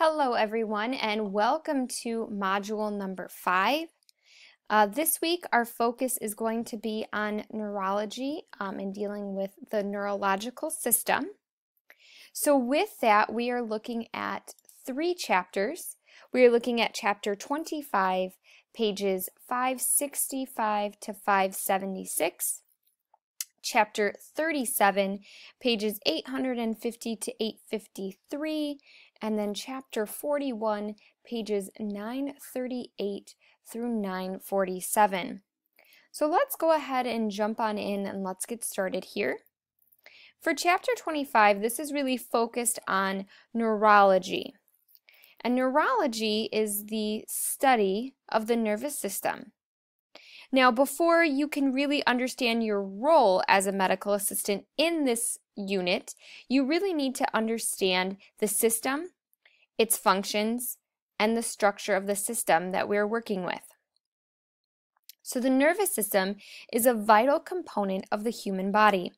Hello everyone and welcome to module number five. Uh, this week our focus is going to be on neurology um, and dealing with the neurological system. So with that we are looking at three chapters. We are looking at chapter 25 pages 565 to 576 chapter 37, pages 850 to 853, and then chapter 41, pages 938 through 947. So let's go ahead and jump on in and let's get started here. For chapter 25, this is really focused on neurology. And neurology is the study of the nervous system. Now, before you can really understand your role as a medical assistant in this unit, you really need to understand the system, its functions, and the structure of the system that we're working with. So the nervous system is a vital component of the human body.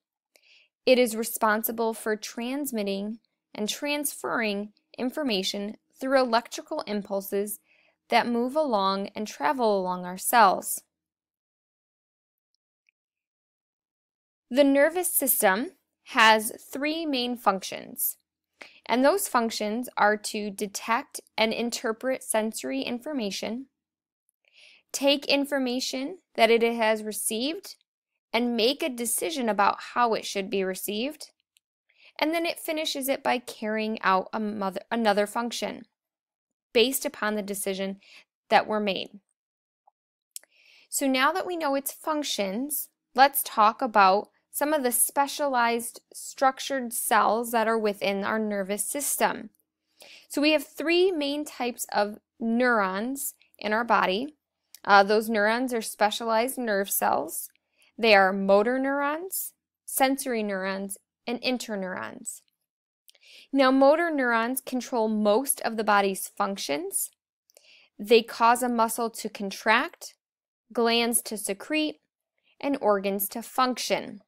It is responsible for transmitting and transferring information through electrical impulses that move along and travel along our cells. The nervous system has three main functions, and those functions are to detect and interpret sensory information, take information that it has received, and make a decision about how it should be received, and then it finishes it by carrying out mother, another function based upon the decision that were made. So now that we know its functions, let's talk about some of the specialized structured cells that are within our nervous system. So we have three main types of neurons in our body. Uh, those neurons are specialized nerve cells. They are motor neurons, sensory neurons, and interneurons. Now, motor neurons control most of the body's functions. They cause a muscle to contract, glands to secrete, and organs to function.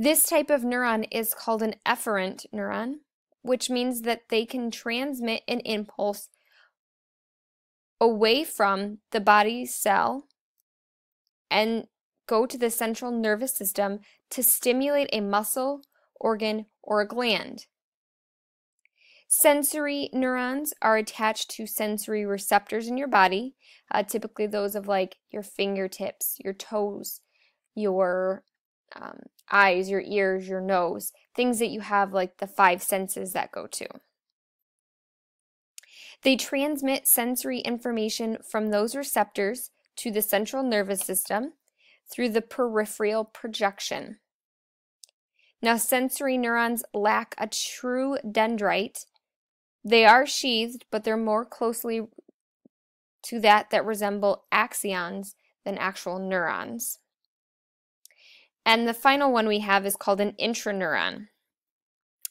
This type of neuron is called an efferent neuron, which means that they can transmit an impulse away from the body cell and go to the central nervous system to stimulate a muscle, organ, or a gland. Sensory neurons are attached to sensory receptors in your body, uh, typically those of like your fingertips, your toes, your um, eyes, your ears, your nose, things that you have like the five senses that go to. They transmit sensory information from those receptors to the central nervous system through the peripheral projection. Now, sensory neurons lack a true dendrite. They are sheathed, but they're more closely to that that resemble axons than actual neurons. And the final one we have is called an interneuron.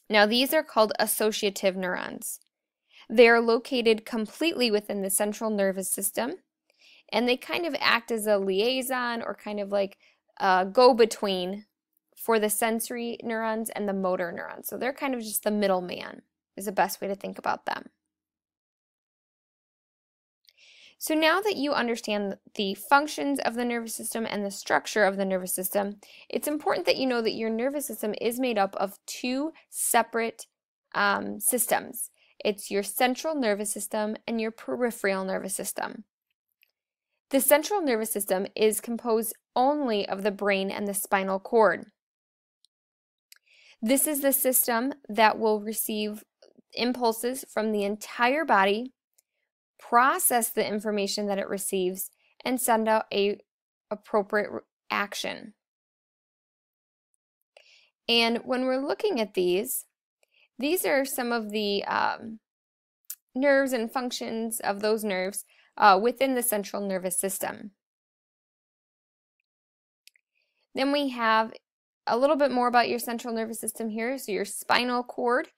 Now these are called associative neurons. They are located completely within the central nervous system and they kind of act as a liaison or kind of like a go-between for the sensory neurons and the motor neurons. So they're kind of just the middleman is the best way to think about them. So now that you understand the functions of the nervous system and the structure of the nervous system, it's important that you know that your nervous system is made up of two separate um, systems. It's your central nervous system and your peripheral nervous system. The central nervous system is composed only of the brain and the spinal cord. This is the system that will receive impulses from the entire body process the information that it receives, and send out a appropriate action. And when we're looking at these, these are some of the um, nerves and functions of those nerves uh, within the central nervous system. Then we have a little bit more about your central nervous system here. So your spinal cord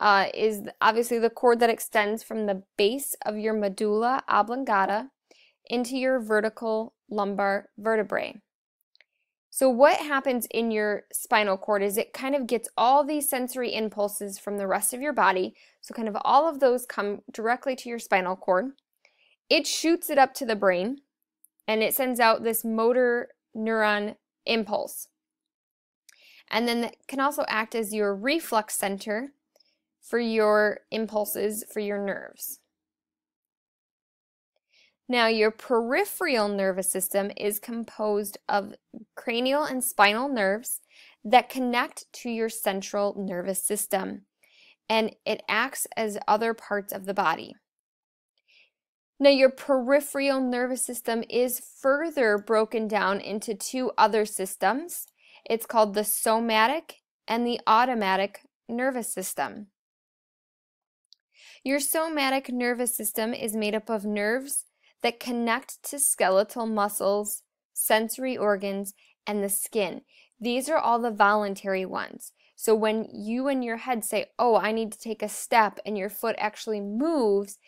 uh, is obviously the cord that extends from the base of your medulla oblongata into your vertical lumbar vertebrae. So what happens in your spinal cord is it kind of gets all these sensory impulses from the rest of your body. So kind of all of those come directly to your spinal cord. It shoots it up to the brain and it sends out this motor neuron impulse. And then it can also act as your reflex center for your impulses for your nerves. Now, your peripheral nervous system is composed of cranial and spinal nerves that connect to your central nervous system, and it acts as other parts of the body. Now, your peripheral nervous system is further broken down into two other systems. It's called the somatic and the automatic nervous system. Your somatic nervous system is made up of nerves that connect to skeletal muscles, sensory organs, and the skin. These are all the voluntary ones. So when you and your head say, oh, I need to take a step, and your foot actually moves,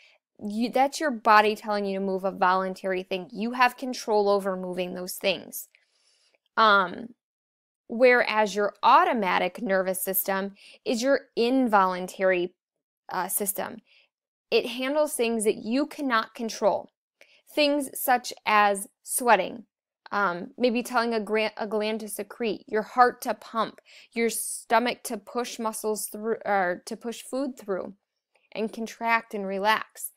you, that's your body telling you to move a voluntary thing. You have control over moving those things. Um, whereas your automatic nervous system is your involuntary uh, system. It handles things that you cannot control. Things such as sweating, um, maybe telling a, a gland to secrete, your heart to pump, your stomach to push muscles through, or to push food through, and contract and relax.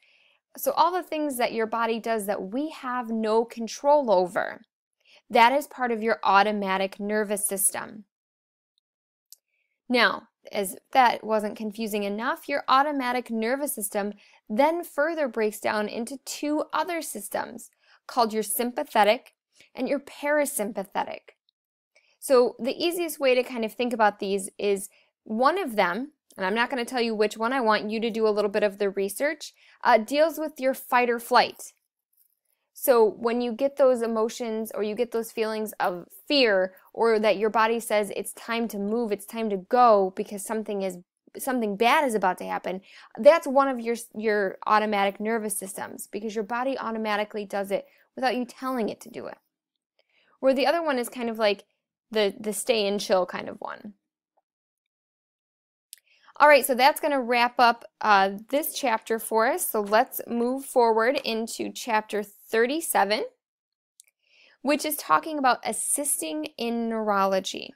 So, all the things that your body does that we have no control over, that is part of your automatic nervous system. Now, as that wasn't confusing enough, your automatic nervous system then further breaks down into two other systems called your sympathetic and your parasympathetic. So, the easiest way to kind of think about these is one of them, and I'm not going to tell you which one, I want you to do a little bit of the research, uh, deals with your fight or flight. So when you get those emotions or you get those feelings of fear or that your body says it's time to move, it's time to go because something is something bad is about to happen, that's one of your your automatic nervous systems because your body automatically does it without you telling it to do it. Where the other one is kind of like the the stay and chill kind of one. All right, so that's going to wrap up uh, this chapter for us. So let's move forward into chapter 37, which is talking about assisting in neurology.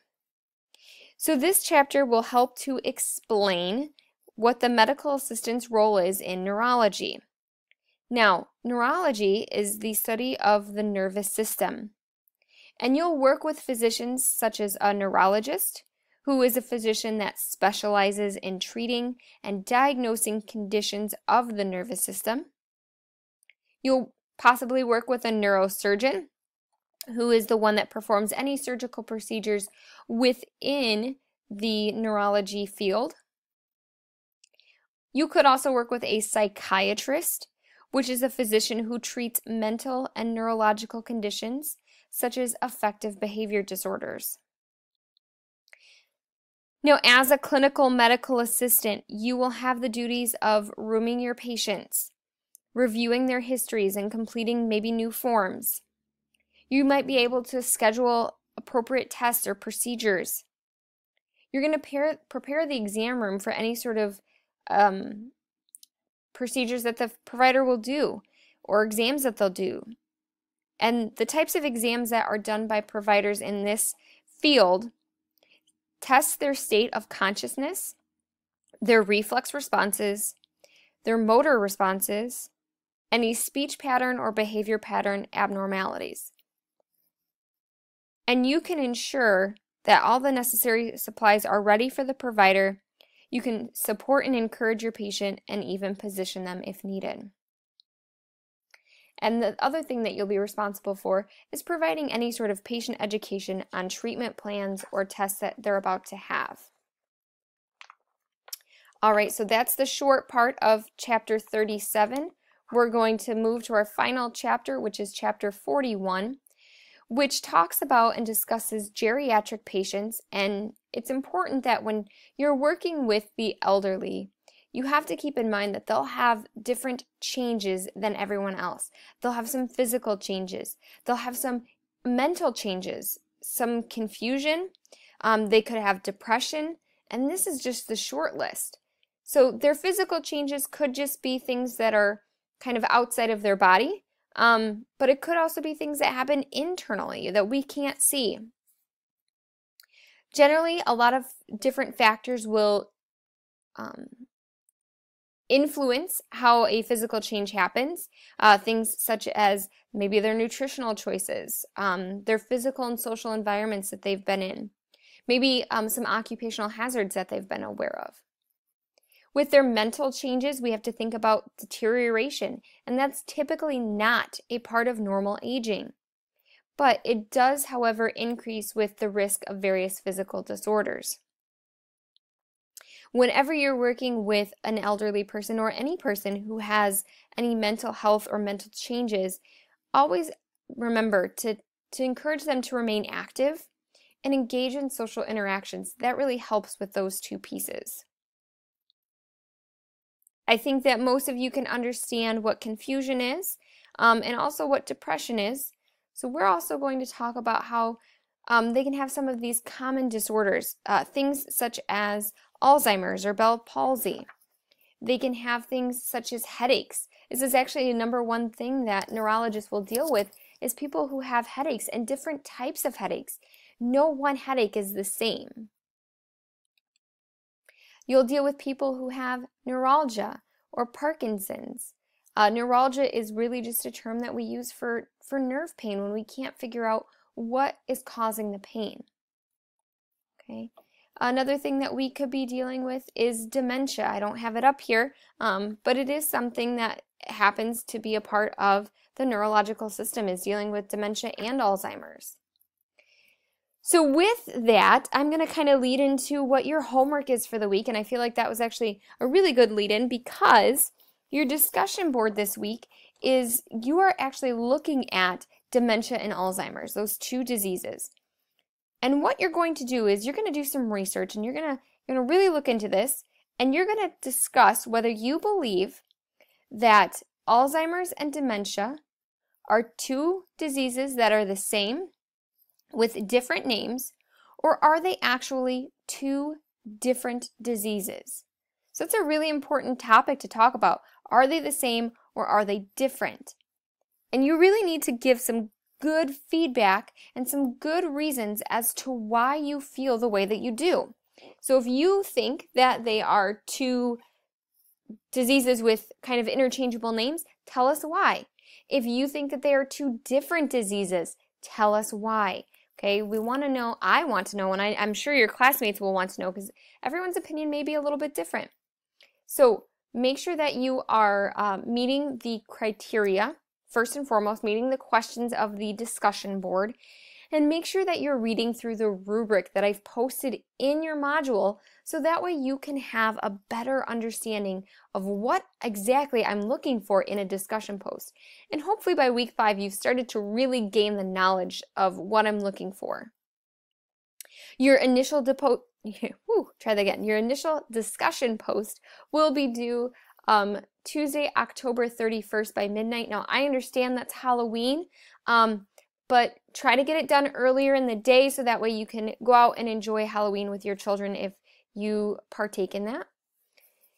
So this chapter will help to explain what the medical assistant's role is in neurology. Now, neurology is the study of the nervous system. And you'll work with physicians such as a neurologist, who is a physician that specializes in treating and diagnosing conditions of the nervous system. You'll possibly work with a neurosurgeon, who is the one that performs any surgical procedures within the neurology field. You could also work with a psychiatrist, which is a physician who treats mental and neurological conditions such as affective behavior disorders. Now, as a clinical medical assistant, you will have the duties of rooming your patients, reviewing their histories, and completing maybe new forms. You might be able to schedule appropriate tests or procedures. You're going to prepare, prepare the exam room for any sort of um, procedures that the provider will do or exams that they'll do. And the types of exams that are done by providers in this field test their state of consciousness, their reflex responses, their motor responses, any speech pattern or behavior pattern abnormalities. And you can ensure that all the necessary supplies are ready for the provider. You can support and encourage your patient and even position them if needed. And the other thing that you'll be responsible for is providing any sort of patient education on treatment plans or tests that they're about to have. All right, so that's the short part of chapter 37. We're going to move to our final chapter, which is chapter 41, which talks about and discusses geriatric patients. And it's important that when you're working with the elderly, you have to keep in mind that they'll have different changes than everyone else. They'll have some physical changes, they'll have some mental changes, some confusion. Um, they could have depression, and this is just the short list. So their physical changes could just be things that are kind of outside of their body, um, but it could also be things that happen internally that we can't see. Generally, a lot of different factors will um, influence how a physical change happens. Uh, things such as maybe their nutritional choices, um, their physical and social environments that they've been in, maybe um, some occupational hazards that they've been aware of. With their mental changes, we have to think about deterioration, and that's typically not a part of normal aging. But it does, however, increase with the risk of various physical disorders. Whenever you're working with an elderly person or any person who has any mental health or mental changes, always remember to, to encourage them to remain active and engage in social interactions. That really helps with those two pieces. I think that most of you can understand what confusion is um, and also what depression is. So we're also going to talk about how um, they can have some of these common disorders, uh, things such as Alzheimer's or Bell palsy. They can have things such as headaches. This is actually a number one thing that neurologists will deal with is people who have headaches and different types of headaches. No one headache is the same. You'll deal with people who have neuralgia or Parkinson's. Uh, neuralgia is really just a term that we use for, for nerve pain when we can't figure out what is causing the pain. Okay. Another thing that we could be dealing with is dementia. I don't have it up here, um, but it is something that happens to be a part of the neurological system is dealing with dementia and Alzheimer's. So with that, I'm going to kind of lead into what your homework is for the week, and I feel like that was actually a really good lead in because your discussion board this week is you are actually looking at dementia and Alzheimer's, those two diseases. And what you're going to do is you're going to do some research and you're going to you're going to really look into this and you're going to discuss whether you believe that Alzheimer's and dementia are two diseases that are the same with different names or are they actually two different diseases? So it's a really important topic to talk about. Are they the same or are they different? And you really need to give some good feedback and some good reasons as to why you feel the way that you do. So if you think that they are two diseases with kind of interchangeable names, tell us why. If you think that they are two different diseases, tell us why. Okay, we want to know, I want to know, and I, am sure your classmates will want to know because everyone's opinion may be a little bit different. So make sure that you are uh, meeting the criteria First and foremost, meeting the questions of the discussion board and make sure that you're reading through the rubric that I've posted in your module so that way you can have a better understanding of what exactly I'm looking for in a discussion post. And hopefully by week five, you've started to really gain the knowledge of what I'm looking for. Your initial depo try that again. Your initial discussion post will be due um, Tuesday, October 31st by midnight. Now, I understand that's Halloween, um, but try to get it done earlier in the day so that way you can go out and enjoy Halloween with your children if you partake in that.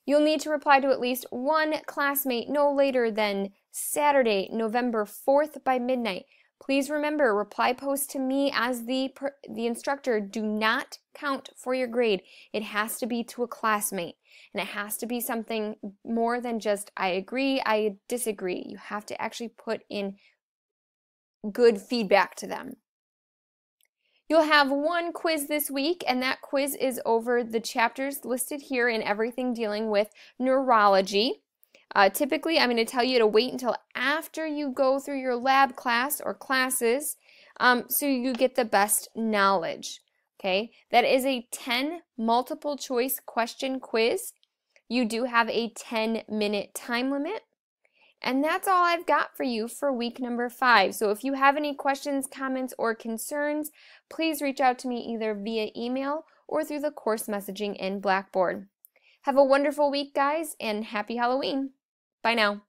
You'll need to reply to at least one classmate no later than Saturday, November 4th by midnight. Please remember, reply posts to me as the, the instructor do not count for your grade. It has to be to a classmate. And it has to be something more than just, I agree, I disagree. You have to actually put in good feedback to them. You'll have one quiz this week, and that quiz is over the chapters listed here in everything dealing with neurology. Uh, typically, I'm going to tell you to wait until after you go through your lab class or classes um, so you get the best knowledge. Okay, that is a 10 multiple choice question quiz. You do have a 10 minute time limit. And that's all I've got for you for week number five. So if you have any questions, comments, or concerns, please reach out to me either via email or through the course messaging in Blackboard. Have a wonderful week, guys, and happy Halloween. Bye now.